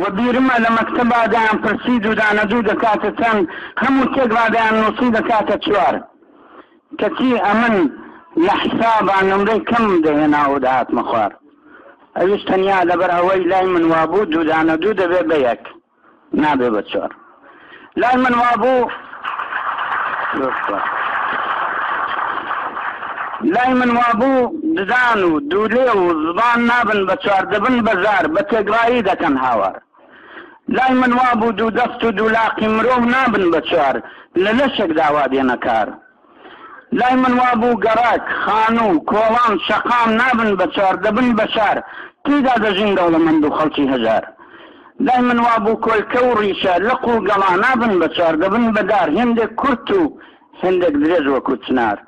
وە بیرمە لە مەکتەبا دەیان پرسی دوودانە دوو دەکاتە چەن هەموو تێکڕا دەیان نووسی دەکاتە چوار کەچی ئەمن لە حسابا نمرەی کەم دەهێنا و دەهاتمە خوار ئەویش تەنیا لەبەر ئەوەی لای من وابوو دوودانە دوو دەبێ بە یەک نابێ بە چوار لای من وابوو لای من وابوو ددان و دوولێ و زبان نابن بە چوار دەبن بەزار بە تێگرایی دەکەن هاوار لای من وابوو دوو دەست و دوولاقی مرۆڤ نابن بە چوار لە لەشێک داوا دێنە کار لای من وابوو گەڕەک، خانوو، کۆڵان، شەقام نابن بە چوار دەبن بە شار، تێیدا دەژین دەوڵەمەند و خەڵکی هەژار. لای من وابوو کۆلکە و ڕیشە، لق و گەڵا نابن بە چوار دەبن بە دار، هێندێک کورت و هێندێک درێژ وەکوو چنار.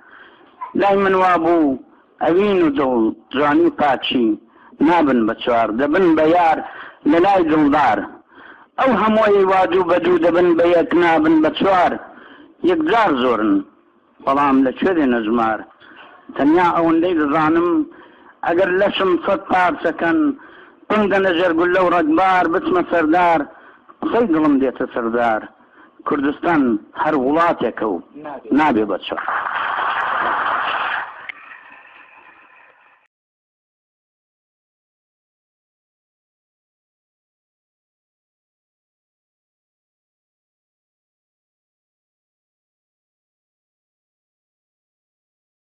لای من وابوو. ئەوین و دڵ جوانی و پاکی نابن بە چوار دەبن بە یار لە لای دڵدار ئەو هەمووەی وا دوو بە دوو دەبن بە یەک نابن بە چوار یەکجار زۆرن بەڵام لە کوێ دێنە ژمار تەنیا ئەوەندەی دەزانم ئەگەر لەشم سەد پارچە کەن بمدەنە ژێر گوللە و ڕەگبار بچمە سەردار قسەی دڵم دێتە سەردار. کوردستان هەر وڵاتێکە و نابێ بە چەک.